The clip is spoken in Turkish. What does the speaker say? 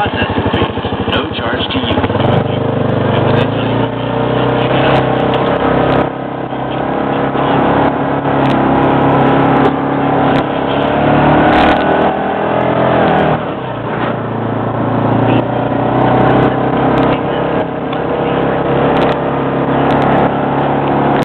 process